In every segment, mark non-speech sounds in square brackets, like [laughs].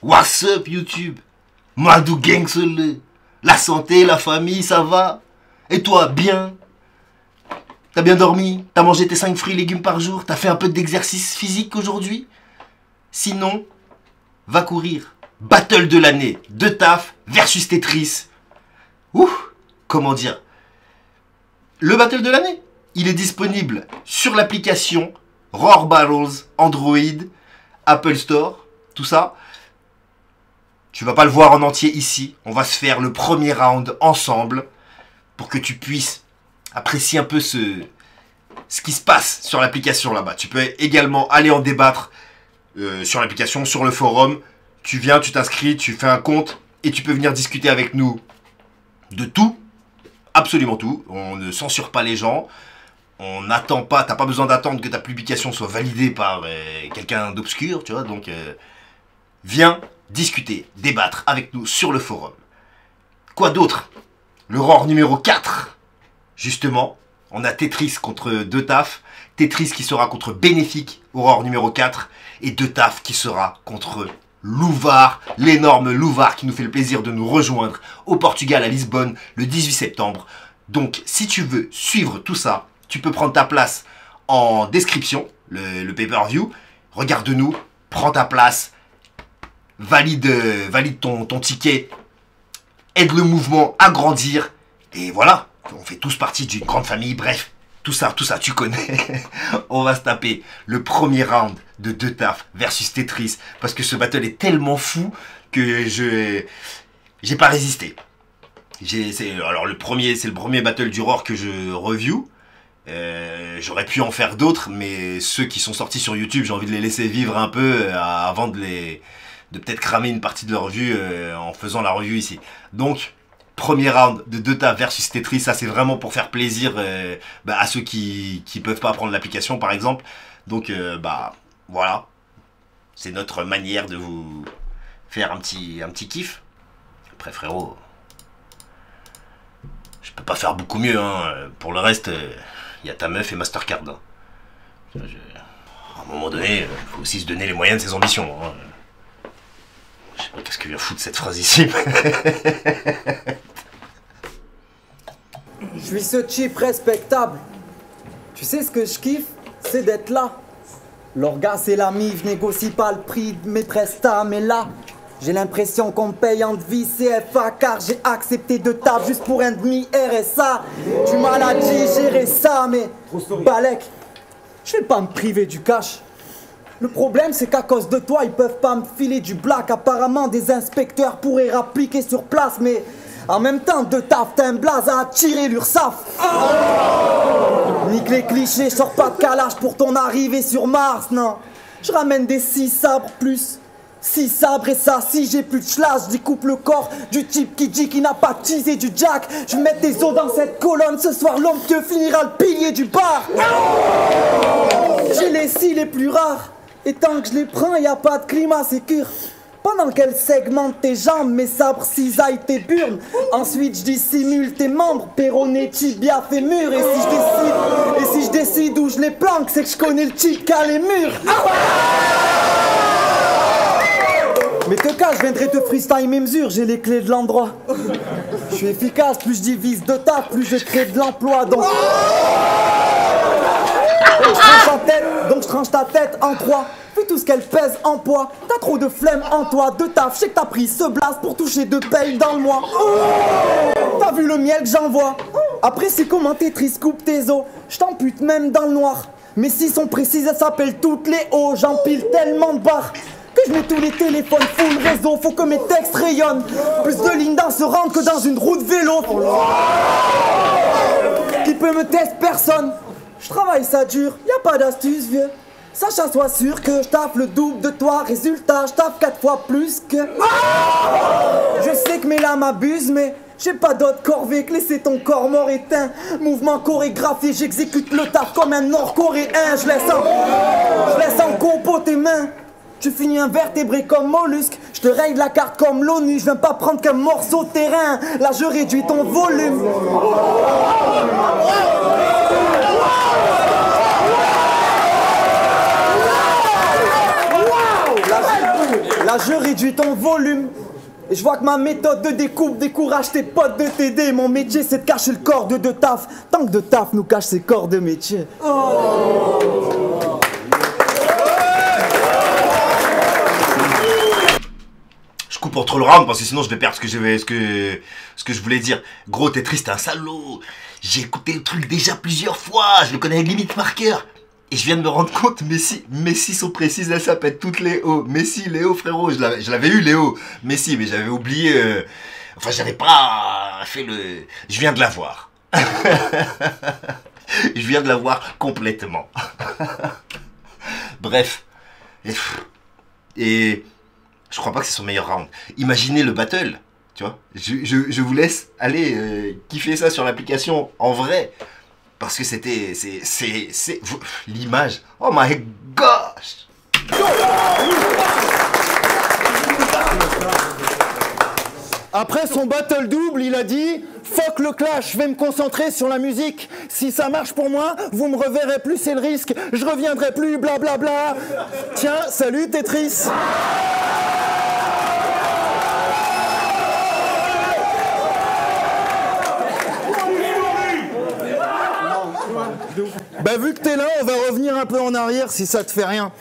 What's up YouTube? Madou Gang La santé, la famille, ça va? Et toi, bien? T'as bien dormi? T'as mangé tes 5 fruits et légumes par jour? T'as fait un peu d'exercice physique aujourd'hui? Sinon, va courir. Battle de l'année. De taf versus Tetris. Ouh Comment dire? Le battle de l'année, il est disponible sur l'application Roar Battles, Android, Apple Store, tout ça. Tu vas pas le voir en entier ici. On va se faire le premier round ensemble pour que tu puisses apprécier un peu ce, ce qui se passe sur l'application là-bas. Tu peux également aller en débattre euh, sur l'application, sur le forum. Tu viens, tu t'inscris, tu fais un compte et tu peux venir discuter avec nous de tout, absolument tout. On ne censure pas les gens. On n'attend pas, t'as pas besoin d'attendre que ta publication soit validée par euh, quelqu'un d'obscur, tu vois. Donc, euh, viens, discuter, débattre avec nous sur le forum. Quoi d'autre Roar numéro 4. Justement, on a Tetris contre deux taf. Tetris qui sera contre Bénéfique, Aurore numéro 4. Et deux taf qui sera contre Louvard, l'énorme Louvard qui nous fait le plaisir de nous rejoindre au Portugal à Lisbonne le 18 septembre. Donc si tu veux suivre tout ça, tu peux prendre ta place en description, le, pay-per-view. Regarde-nous, prends ta place, valide, valide ton ticket, aide le mouvement à grandir, et voilà, on fait tous partie d'une grande famille, bref, tout ça, tout ça, tu connais. [laughs] on va se taper le premier round de deux taf versus Tetris, parce que ce battle est tellement fou que je j'ai pas résisté. Alors le premier, c'est le premier battle du Roar que je review. Euh, j'aurais pu en faire d'autres, mais ceux qui sont sortis sur YouTube, j'ai envie de les laisser vivre un peu euh, avant de les, de peut-être cramer une partie de leur vue euh, en faisant la revue ici. Donc, premier round de Dota versus Tetris, ça c'est vraiment pour faire plaisir euh, bah, à ceux qui qui peuvent pas prendre l'application par exemple. Donc euh, bah voilà, c'est notre manière de vous faire un petit un petit kiff. Après frérot, je peux pas faire beaucoup mieux. Hein. Pour le reste, il y a ta meuf et Mastercard. Hein. À un moment donné, il faut aussi se donner les moyens de ses ambitions. Hein. Qu'est-ce que vient foutre cette phrase ici. [laughs] Je suis ce type respectable. Tu sais ce que je kiffe? C'est d'être là. L'orgas et l'ami, je négocie pas le prix de mes prestats, mais là, j'ai l'impression qu'on me paye en devise CFA car j'ai accepté de table juste pour un demi RSA. Tu maladie, gérer ça, mais Balek, je vais pas me priver du cash. Le problème, c'est qu'à cause de toi, ils peuvent pas me filer du black. Apparemment, des inspecteurs pourraient rappliquer sur place, mais en même temps, de taf, t'as un blaze à attirer l'URSAF. Oh Nique les clichés, sors pas de calage pour ton arrivée sur Mars, non? Je ramène des six sabres plus. Six sabres et ça, si j'ai plus de schlass, je découpe le corps du type qui dit qu'il n'a pas teasé du jack. Je mets des os dans cette colonne, ce soir l'homme que finira le pilier du bar. J'ai les six les plus rares. Et tant que je les prends, y a pas de climat sécure. Pendant qu'elle segmente tes jambes, mes sabres cisaillent tes burnes. Ensuite, je dissimule tes membres, péroné, tibia, fémur. Et si je décide, et si je décide où je les planque, c'est que je connais le type qui les murs. Mais te cas, je viendrai te freestyle mes mesures, j'ai les clés de l'endroit. Je suis efficace, plus je divise de taf, plus je crée de l'emploi. Donc. Donc je tranche ta tête, donc je tranche ta tête en trois. Fais tout ce qu'elle pèse en poids. T'as trop de flemme en toi, de taf. Je sais que t'as pris ce blast pour toucher de paye dans le mois. T'as vu le miel que j'envoie Après, c'est comment Tetris coupe tes os. Je t'ampute même dans le noir. Mais si sont précises, elles s'appellent toutes les hauts. J'empile tellement de barres que je mets tous les téléphones full réseau. Faut que mes textes rayonnent. Plus de lignes dans ce rang que dans une roue de vélo. Qui peut me tester Personne. Je travaille, ça dure, y a pas d'astuce, vieux. Sacha, sois sûr que je tape le double de toi. Résultat, je tape quatre fois plus que. Je sais que mes lames abusent, mais J'ai pas d'autre corvée que laisser ton corps mort éteint. Mouvement chorégraphié, j'exécute le taf comme un nord-coréen. Je laisse en, je laisse en compo tes mains. Tu finis invertébré comme mollusque. Je te raye la carte comme l'ONU. Je viens pas prendre qu'un morceau de terrain. Là, je réduis ton volume. Là, je, je réduis ton volume. Et je vois que ma méthode de découpe décourage tes potes de t'aider. Mon métier, c'est de cacher le corps de, de taf. Tant que de taf nous cache ses corps de métier. Je coupe entre le round parce que sinon je vais perdre ce que ce que, ce que je voulais dire. Gros, t'es triste, un salaud. J'ai écouté le truc déjà plusieurs fois. Je le connais limite par cœur. Et je viens de me rendre compte, Messi, Messi sont précises, elles s'appellent toutes Léo. Messi, Léo, frérot, je l'avais eu, Léo. Messi, mais j'avais oublié. euh, Enfin, j'avais pas fait le. Je viens de la voir. [laughs] je viens de la voir complètement. [laughs] Bref. Et, et je crois pas que c'est son meilleur round. Imaginez le battle, tu vois. Je, je, je vous laisse aller euh, kiffer ça sur l'application en vrai. Parce que c'était. C'est. C'est. L'image. Oh my gosh! Après son battle double, il a dit Fuck le clash, je vais me concentrer sur la musique. Si ça marche pour moi, vous me reverrez plus, c'est le risque. Je reviendrai plus, blablabla. Tiens, salut Tetris. Bah vu que t'es là, on va revenir un peu en arrière si ça te fait rien.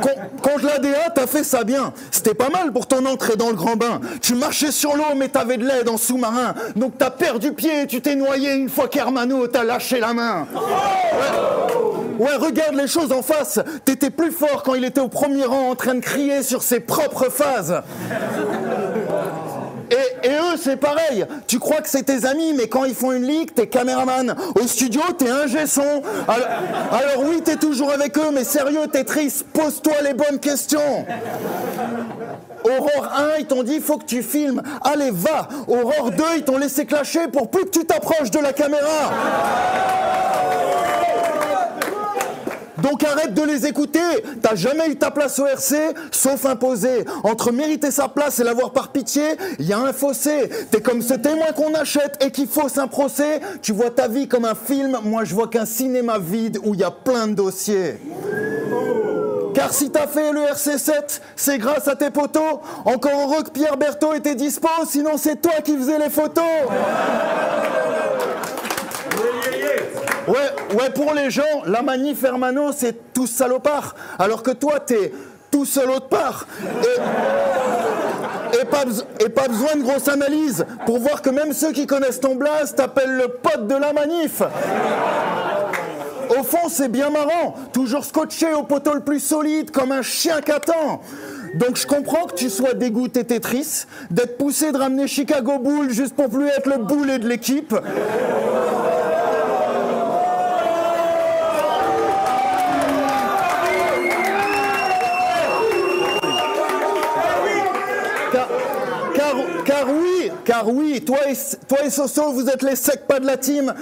Con- Contre l'ADA, t'as fait ça bien. C'était pas mal pour ton entrée dans le grand bain. Tu marchais sur l'eau mais t'avais de l'aide en sous-marin. Donc t'as perdu pied et tu t'es noyé une fois qu'Hermano t'a lâché la main. Ouais, regarde les choses en face. T'étais plus fort quand il était au premier rang en train de crier sur ses propres phases. Et, eux, c'est pareil. Tu crois que c'est tes amis, mais quand ils font une ligue, t'es caméraman. Au studio, t'es un son. Alors, alors oui, t'es toujours avec eux, mais sérieux, t'es triste. Pose-toi les bonnes questions. Aurore 1, ils t'ont dit, faut que tu filmes. Allez, va. Aurore 2, ils t'ont laissé clasher pour plus que tu t'approches de la caméra. Donc arrête de les écouter. T'as jamais eu ta place au RC, sauf imposé. Entre mériter sa place et l'avoir par pitié, il y a un fossé. T'es comme ce témoin qu'on achète et qui fausse un procès. Tu vois ta vie comme un film, moi je vois qu'un cinéma vide où il y a plein de dossiers. Car si t'as fait le RC7, c'est grâce à tes potos. Encore heureux que Pierre Berthaud était dispo, sinon c'est toi qui faisais les photos. Ouais, ouais, pour les gens, la manif Hermano, c'est tous salopards. Alors que toi, t'es tout seul autre part. Et, pas, et pas besoin de grosse analyse pour voir que même ceux qui connaissent ton blaze t'appellent le pote de la manif. Au fond, c'est bien marrant, toujours scotché au poteau le plus solide, comme un chien qu'attend. Donc je comprends que tu sois dégoûté Tetris, d'être poussé de ramener Chicago Bull juste pour plus être le boulet de l'équipe. Car oui, toi et, Soso, vous êtes les secs pas de la team.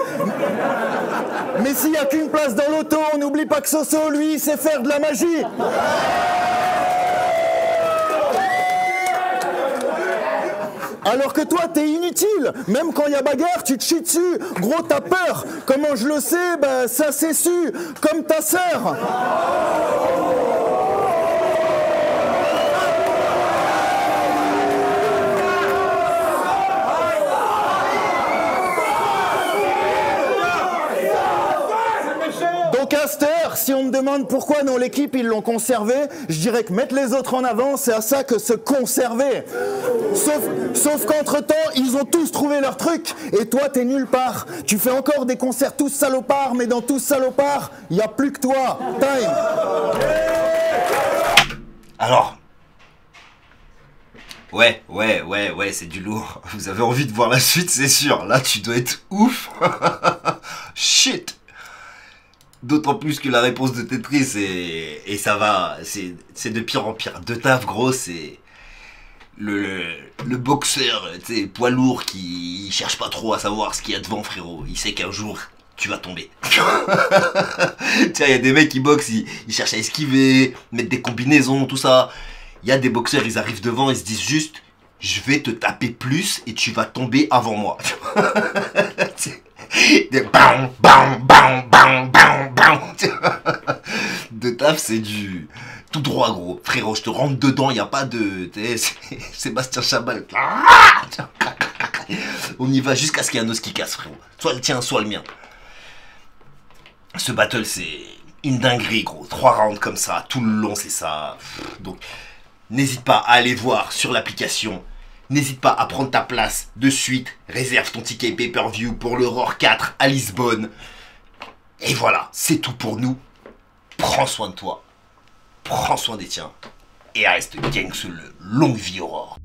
Mais s'il n'y a qu'une place dans l'auto, on n'oublie pas que Soso, lui, sait faire de la magie. Alors que toi, t'es inutile. Même quand il y a bagarre, tu te chies dessus. Gros, t'as peur. Comment je le sais? Bah, ça s'est su. Comme ta sœur. Donc à cette heure, si on me demande pourquoi dans l'équipe ils l'ont conservé, je dirais que mettre les autres en avant, c'est à ça que se conserver. Sauf, qu'entre-temps, ils ont tous trouvé leur truc, et toi t'es nulle part. Tu fais encore des concerts tous salopards, mais dans tous salopards, il n'y a plus que toi. Time Alors. Ouais, ouais, ouais, ouais, c'est du lourd. Vous avez envie de voir la suite, c'est sûr. Là, tu dois être ouf. [laughs] Shit. D'autant plus que la réponse de Tetris, et, et ça va, c'est de pire en pire. De taf, gros, c'est... le, le, boxeur, tu sais, poids lourd qui cherche pas trop à savoir ce qu'il y a devant, frérot. Il sait qu'un jour, tu vas tomber. [laughs] Tiens, il y a des mecs qui boxent, ils, ils cherchent à esquiver, mettre des combinaisons, tout ça. Il y a des boxeurs, ils arrivent devant, ils se disent juste, je vais te taper plus et tu vas tomber avant moi. [laughs] [laughs] [laughs] De taf, c'est du tout droit, gros. Frérot, je te rentre dedans, il n'y a pas de. [laughs] Sébastien Chabal. On y va jusqu'à ce qu'il y ait un os qui casse, frérot. Soit le tien, soit le mien. Ce battle, c'est une dinguerie, gros. Trois rounds comme ça, tout le long, c'est ça. Donc, n'hésite pas à aller voir sur l'application. N'hésite pas à prendre ta place de suite. Réserve ton ticket pay-per-view pour l'Aurore 4 à Lisbonne. Et voilà, c'est tout pour nous. Prends soin de toi. Prends soin des tiens. Et reste gang le longue vie Aurore.